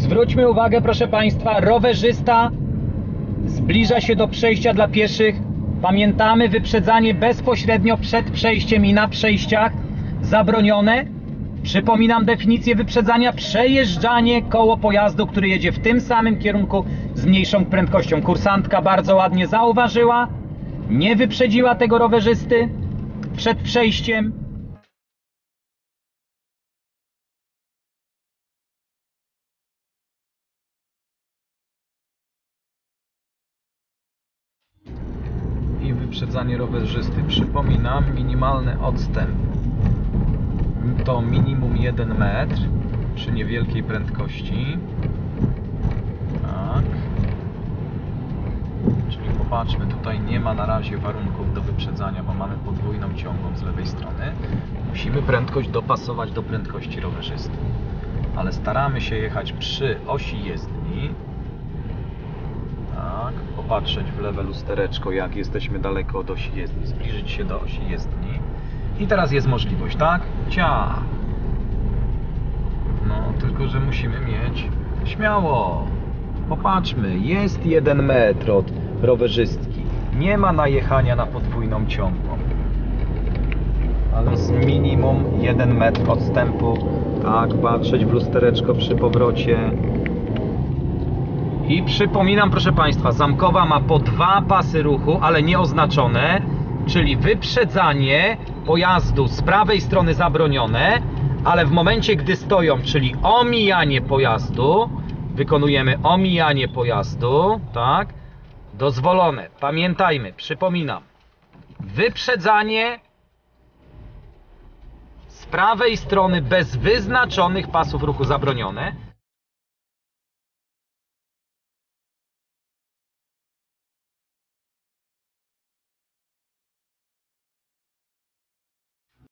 Zwróćmy uwagę, proszę Państwa, rowerzysta zbliża się do przejścia dla pieszych. Pamiętamy, wyprzedzanie bezpośrednio przed przejściem i na przejściach zabronione. Przypominam definicję wyprzedzania: przejeżdżanie koło pojazdu, który jedzie w tym samym kierunku z mniejszą prędkością. Kursantka bardzo ładnie zauważyła, nie wyprzedziła tego rowerzysty przed przejściem. Wyprzedzanie rowerzysty. Przypominam, minimalny odstęp to minimum 1 metr przy niewielkiej prędkości. Tak. Czyli popatrzmy, tutaj nie ma na razie warunków do wyprzedzania, bo mamy podwójną ciągłą z lewej strony. Musimy prędkość dopasować do prędkości rowerzysty. Ale staramy się jechać przy osi jezdni. Popatrzeć w lewe lustereczko, jak jesteśmy daleko od osi jezdni, zbliżyć się do osi jezdni. I teraz jest możliwość, tak? Cia. No, tylko że musimy mieć śmiało. Popatrzmy, jest jeden metr od rowerzystki. Nie ma najechania na podwójną ciągłą. Ale z minimum 1 metr odstępu. Tak, patrzeć w lustereczko przy powrocie. I przypominam, proszę Państwa, zamkowa ma po dwa pasy ruchu, ale nieoznaczone, czyli wyprzedzanie pojazdu z prawej strony zabronione, ale w momencie, gdy stoją, czyli omijanie pojazdu, wykonujemy omijanie pojazdu, tak, dozwolone. Pamiętajmy, przypominam, wyprzedzanie z prawej strony bez wyznaczonych pasów ruchu zabronione,